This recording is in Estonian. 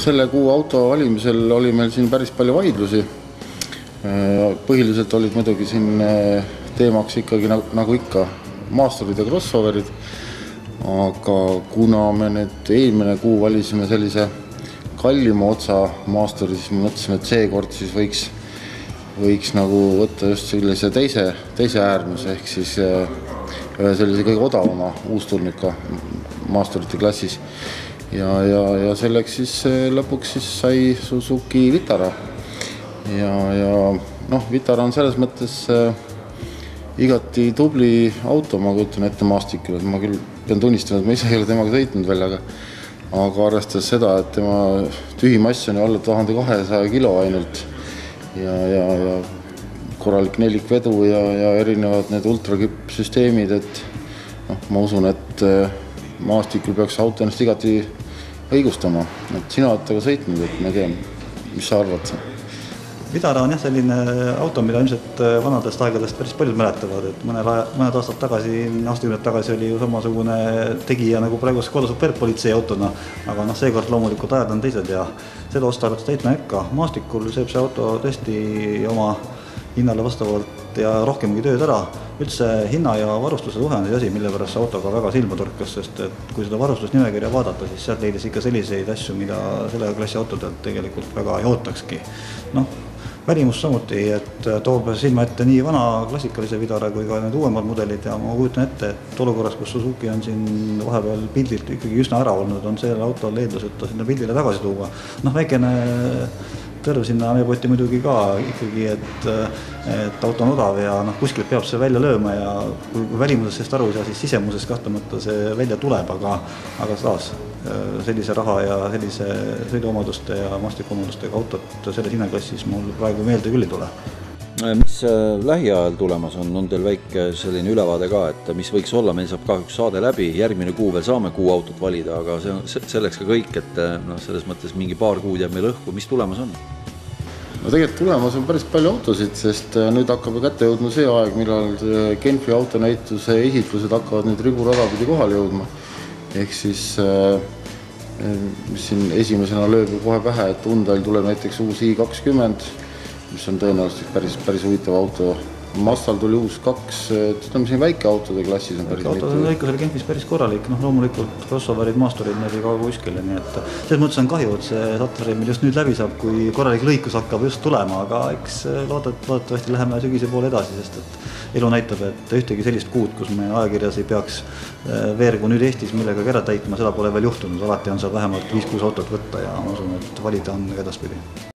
selle kuu auto valimisel oli meil siin päris palju vaidlusi. põhiliselt olid muidugi siin teemaks ikkagi nagu, nagu ikka maasturid ja crossoverid. aga kuna me nüüd eelmine kuu valisime sellise kallima otsa maasturi, siis me mõtlesime, et seekord siis võiks, võiks nagu võtta just sellise teise, teise äärmuse ehk siis ühe sellise kõige odavama uustulnuka maasturite klassis ja, ja, ja selleks siis lõpuks siis sai Suzuki Vitara. ja, ja noh, Vitara on selles mõttes äh, igati tubli auto, ma kujutan ette maastikul, et ma küll pean tunnistama, et ma ise ei ole temaga sõitnud veel, aga aga arvestades seda, et tema tühimass on ju alla tuhande kahesaja kilo ainult ja, ja, ja korralik nelikvedu ja, ja erinevad need ultraküppsüsteemid, et noh, ma usun, et äh, maastikul peaks auto ennast igati õigustama, et sina oled temaga sõitnud, et ma ei tea, mis sa arvad? Vidara on jah, selline auto, mida ilmselt äh, vanadest aegadest päris paljud mäletavad, et mõnel aja, mõned aastad tagasi, aastakümneid tagasi oli ju samasugune tegija nagu praegu Škoda superpolitsei autona, aga noh, seekord loomulikult ajad on teised ja seda otstarvet täitma ei hakka. maastikul sööb see auto tõesti oma hinnale vastavalt ja rohkemgi tööd ära. üldse hinna ja varustuse suhe on see asi, mille pärast see auto ka väga silma torkas, sest et kui seda varustusnimekirja vaadata, siis sealt leidis ikka selliseid asju, mida selle klassi autodelt tegelikult väga ei ootakski. noh, välimus samuti, et toob silma ette nii vana klassikalise Vidara kui ka need uuemad mudelid ja ma kujutan ette, et olukorras, kus Suzuki on siin vahepeal pildilt ikkagi üsna ära olnud, on sellel autol eeldused ta sinna pildile tagasi tuua. noh, väikene tõrv sinna amepotti muidugi ka ikkagi, et, et auto on odav ja noh, kuskilt peab see välja lööma ja kui, kui välimusest sellest aru ei saa, siis sisemuses kahtlemata see välja tuleb, aga, aga taas sellise raha ja sellise sõiduomaduste ja maastikuomadustega autot selles hinnaklassis mul praegu meelde küll ei tule mis lähiajal tulemas on, on teil väike selline ülevaade ka, et mis võiks olla, meil saab kahjuks saade läbi, järgmine kuu veel saame kuu autot valida, aga see on selleks ka kõik, et noh, selles mõttes mingi paar kuud jääb meil õhku, mis tulemas on? no tegelikult tulemas on päris palju autosid, sest nüüd hakkab ju kätte jõudma see aeg, millal Genfi autonäituse esitlused hakkavad nüüd riburada pidi kohale jõudma. ehk siis mis siin esimesena lööb ju kohe pähe, et Hyundai'l tuleb näiteks uus i kakskümmend mis on tõenäoliselt päris, päris huvitav auto. Mazdal tuli uus kaks, ütleme siin väikeautode klassis on päris mitu. autode lõikus oli Genfis päris korralik, noh loomulikult crossoverid, maasturid, need ei kao kuskile, nii et selles mõttes on kahju, et see Sattari meil just nüüd läbi saab, kui korralik lõikus hakkab just tulema, aga eks loodet-, loodetavasti läheme sügise poole edasi, sest et elu näitab, et ühtegi sellist kuud, kus me ajakirjas ei peaks veergu nüüd Eestis millegagi ära täitma, seda pole veel juhtunud, alati on seal vähemalt viis-kuus autot võtta ja ma usun, et valida on ka edaspidi